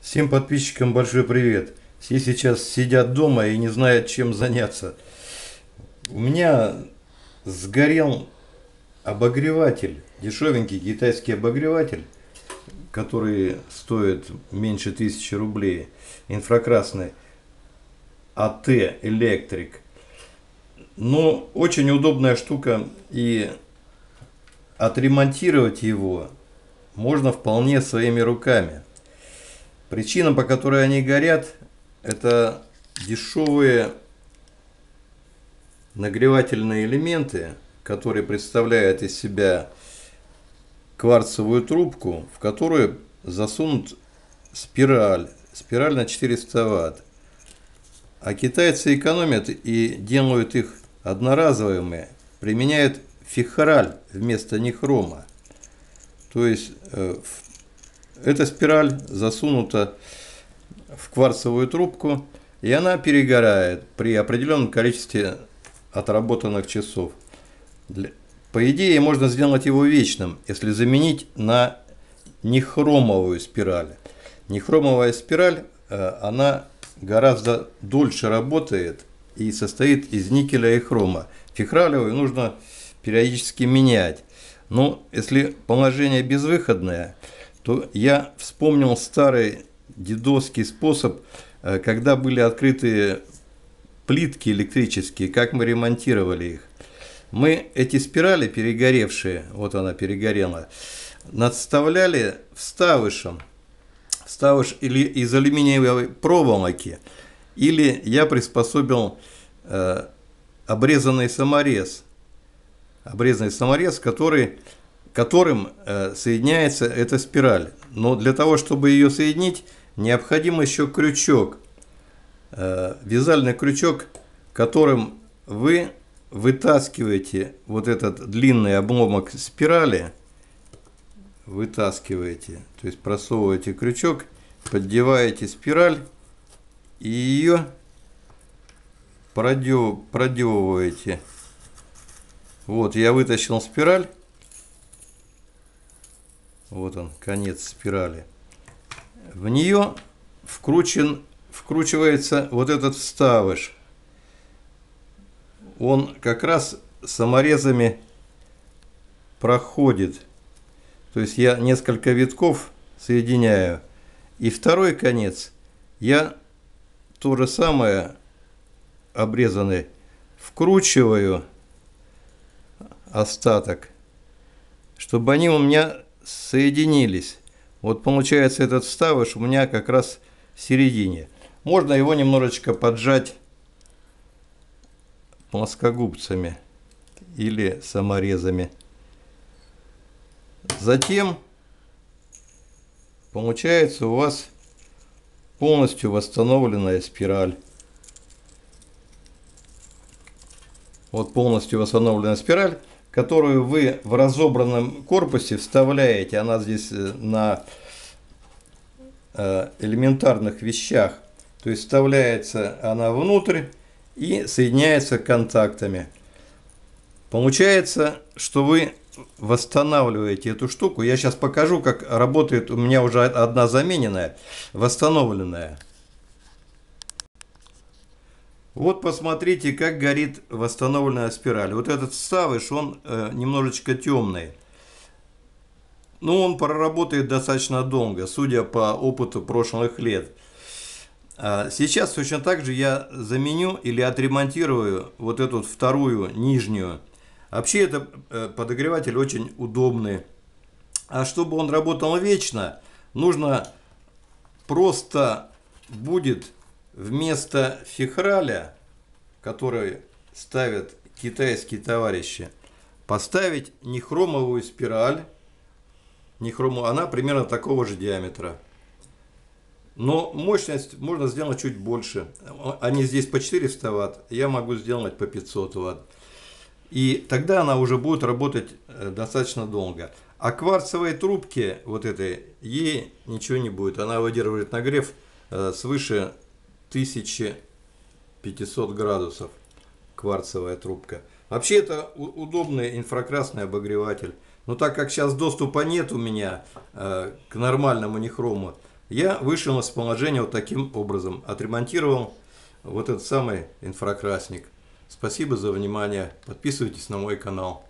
Всем подписчикам большой привет. Все сейчас сидят дома и не знают, чем заняться. У меня сгорел обогреватель, дешевенький китайский обогреватель, который стоит меньше тысячи рублей, инфракрасный, АТ Электрик. Но очень удобная штука и отремонтировать его можно вполне своими руками. Причина, по которой они горят, это дешевые нагревательные элементы, которые представляют из себя кварцевую трубку, в которую засунут спираль, спираль на 400 ватт. А китайцы экономят и делают их одноразовыми, применяют фихраль вместо нихрома. То есть э, эта спираль засунута в кварцевую трубку, и она перегорает при определенном количестве отработанных часов. По идее, можно сделать его вечным, если заменить на нехромовую спираль. Нехромовая спираль, э, она гораздо дольше работает и состоит из никеля и хрома. Фихралевую нужно периодически менять. Но если положение безвыходное – то я вспомнил старый дедовский способ, э, когда были открыты плитки электрические, как мы ремонтировали их. Мы эти спирали перегоревшие, вот она перегорела, надставляли вставышем, вставыш или из алюминиевой проволоки, или я приспособил э, обрезанный саморез, обрезанный саморез, который которым э, соединяется эта спираль. Но для того, чтобы ее соединить, необходим еще крючок, э, вязальный крючок, которым вы вытаскиваете вот этот длинный обломок спирали, вытаскиваете, то есть просовываете крючок, поддеваете спираль и ее продевываете. Вот, я вытащил спираль. Вот он, конец спирали. В нее вкручен, вкручивается вот этот вставыш. Он как раз саморезами проходит. То есть я несколько витков соединяю. И второй конец я то же самое обрезанный вкручиваю остаток, чтобы они у меня соединились. Вот получается этот вставыш у меня как раз в середине. Можно его немножечко поджать плоскогубцами или саморезами. Затем получается у вас полностью восстановленная спираль. Вот полностью восстановленная спираль которую вы в разобранном корпусе вставляете, она здесь э, на э, элементарных вещах, то есть вставляется она внутрь и соединяется контактами. Получается, что вы восстанавливаете эту штуку. Я сейчас покажу, как работает у меня уже одна замененная, восстановленная. Вот посмотрите, как горит восстановленная спираль. Вот этот ставыш, он э, немножечко темный. Но он проработает достаточно долго, судя по опыту прошлых лет. А сейчас точно так же я заменю или отремонтирую вот эту вторую нижнюю. Вообще это э, подогреватель очень удобный. А чтобы он работал вечно, нужно просто будет вместо фихраля, который ставят китайские товарищи, поставить нехромовую спираль, нехромовую, она примерно такого же диаметра. Но мощность можно сделать чуть больше. Они здесь по 400 ватт, я могу сделать по 500 ватт. И тогда она уже будет работать э, достаточно долго. А кварцевой трубке, вот этой, ей ничего не будет. Она выдерживает нагрев э, свыше 1500 градусов кварцевая трубка. Вообще это удобный инфракрасный обогреватель. Но так как сейчас доступа нет у меня э, к нормальному нехрому, Я вышел из положения вот таким образом. Отремонтировал вот этот самый инфракрасник. Спасибо за внимание. Подписывайтесь на мой канал.